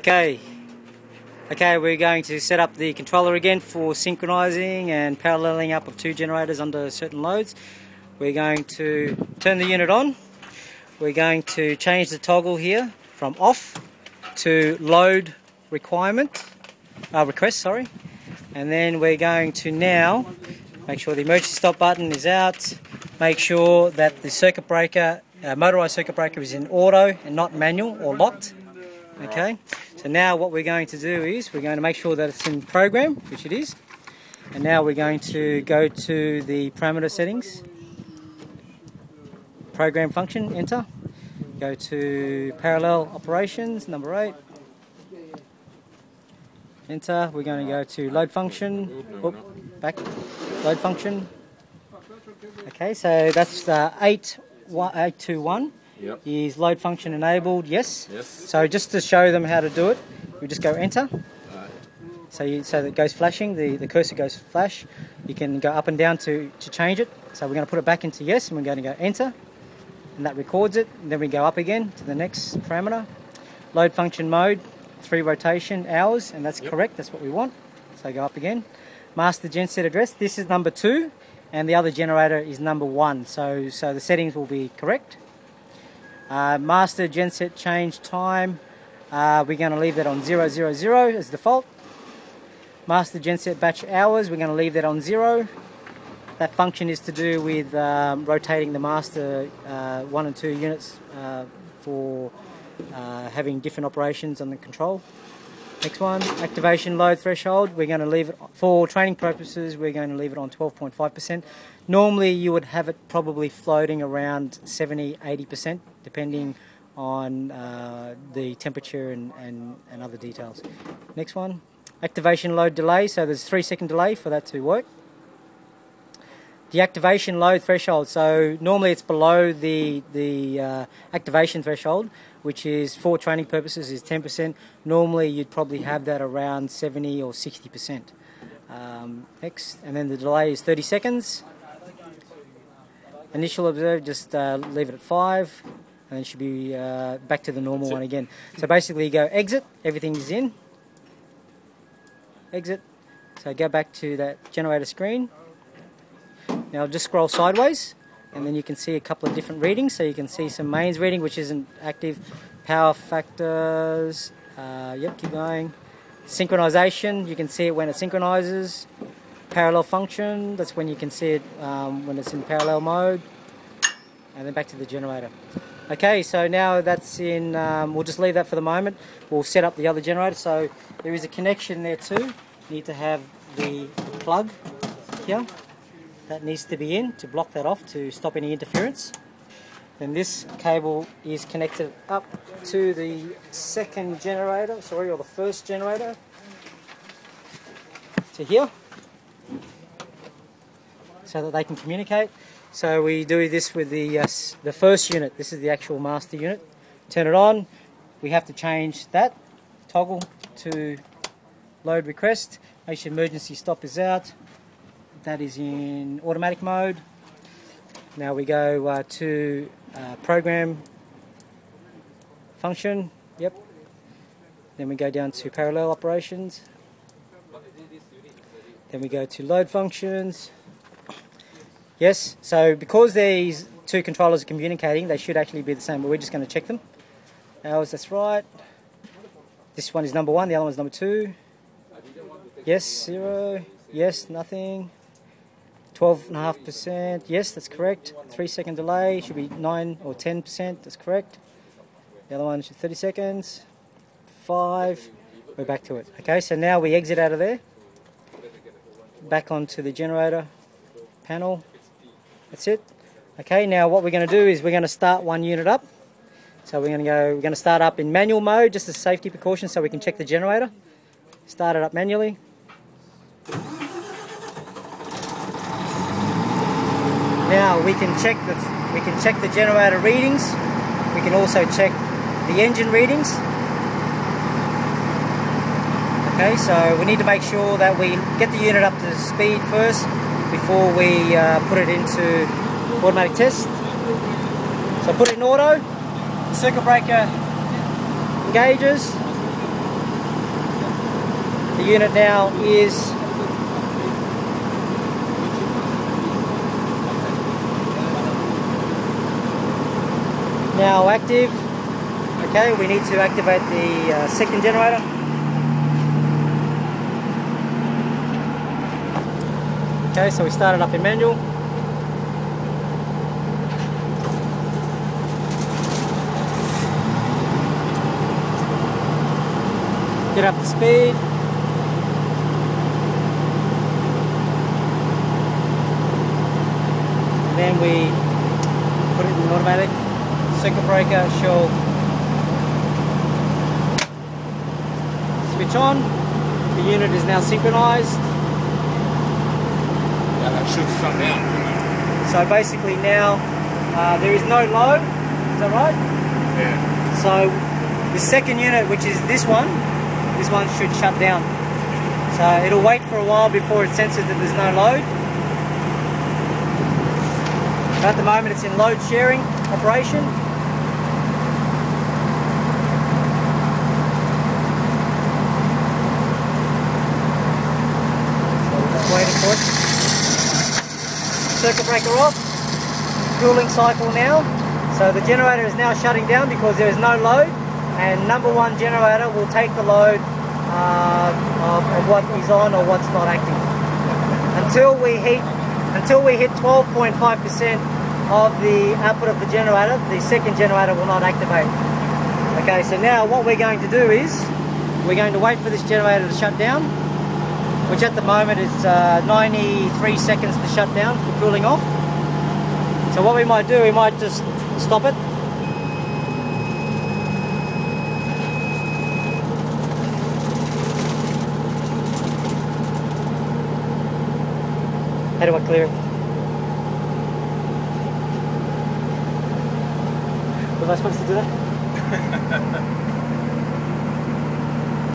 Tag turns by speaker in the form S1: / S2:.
S1: Okay, okay, we're going to set up the controller again for synchronizing and paralleling up of two generators under certain loads. We're going to turn the unit on. We're going to change the toggle here from off to load requirement, uh, request, sorry. And then we're going to now make sure the emergency stop button is out, make sure that the circuit breaker, uh, motorized circuit breaker is in auto and not manual or locked. Okay, so now what we're going to do is we're going to make sure that it's in program, which it is. And now we're going to go to the parameter settings, program function, enter. Go to parallel operations, number eight. Enter, we're going to go to load function, Oop, back, load function. Okay, so that's uh, 8, 821
S2: Yep.
S1: is load function enabled, yes.
S2: Yes.
S1: So just to show them how to do it, we just go enter.
S2: Right.
S1: So you, so that it goes flashing, the, the cursor goes flash. You can go up and down to, to change it. So we're going to put it back into yes and we're going to go enter. And that records it. And then we go up again to the next parameter. Load function mode, three rotation hours, and that's
S2: Yep.
S1: correct, that's what we want. So go up again. Master genset address, this is number two, and the other generator is number one. So, so the settings will be correct. Uh, master genset change time, uh, we're going to leave that on 000 as default. Master genset batch hours, we're going to leave that on 0. That function is to do with um, rotating the master uh, 1 and 2 units uh, for uh, having different operations on the control. Next one, activation load threshold. We're going to leave it for training purposes. We're going to leave it on 12.5%. Normally, you would have it probably floating around 70, 80%, depending on uh, the temperature and, and, and other details. Next one, activation load delay. So there's three second delay for that to work. Deactivation load threshold. So normally it's below the the uh, activation threshold, which is for training purposes is 10%. Normally you'd probably have that around 70 or 60%. Um, next, and then the delay is 30 seconds. Initial observe, just uh, leave it at five, and then it should be uh, back to the normal
S2: That's it.
S1: one again. So basically, you go exit, everything is in. Exit. So go back to that generator screen. Now just scroll sideways and then you can see a couple of different readings. So you can see some mains reading which isn't active, power factors, uh, yep, keep going. Synchronization, you can see it when it synchronizes. Parallel function, that's when you can see it um, when it's in parallel mode. And then back to the generator. Okay, so now that's in, um, we'll just leave that for the moment. We'll set up the other generator. So there is a connection there too. You need to have the plug here that needs to be in to block that off to stop any interference. Then this cable is connected up to the second generator, sorry, or the first generator to here so that they can communicate. So we do this with the, uh, the first unit. This is the actual master unit. Turn it on. We have to change that toggle to load request. Make sure emergency stop is out. That is in automatic mode. Now we go uh, to uh, program function. Yep. Then we go down to parallel operations. Then we go to load functions. Yes, so because these two controllers are communicating, they should actually be the same, but we're just going to check them. Hours, that's right. This one is number one, the other one is number two. Yes, zero. Yes, nothing. 12.5%. Yes, that's correct. Three second delay should be 9 or 10%. That's correct. The other one should 30 seconds. Five. We're back to it. Okay, so now we exit out of there. Back onto the generator panel. That's it. Okay, now what we're going to do is we're going to start one unit up. So we're going to go. We're going to start up in manual mode, just as safety precaution, so we can check the generator. Start it up manually. Now we can check the we can check the generator readings. We can also check the engine readings. Okay, so we need to make sure that we get the unit up to speed first before we uh, put it into automatic test. So put it in auto, circuit breaker engages, The unit now is now active. Okay, we need to activate the uh, second generator. Okay, so we started up in manual. Get up to speed. And then we put it in automatic. Circuit breaker shall switch on. The unit is now synchronized.
S2: Yeah, that should shut down.
S1: So basically now uh, there is no load. Is that right?
S2: Yeah.
S1: So the second unit, which is this one, this one should shut down. So it'll wait for a while before it senses that there's no load. At the moment it's in load sharing operation. So we're just waiting for it. Circuit breaker off. Cooling cycle now. So the generator is now shutting down because there is no load and number one generator will take the load uh, of, of what is on or what's not active. Until we hit until we hit 12.5% of the output of the generator, the second generator will not activate. Okay, so now what we're going to do is we're going to wait for this generator to shut down, which at the moment is uh, 93 seconds to shut down for cooling off. So what we might do, we might just stop it How do I clear it? Was I supposed to do that?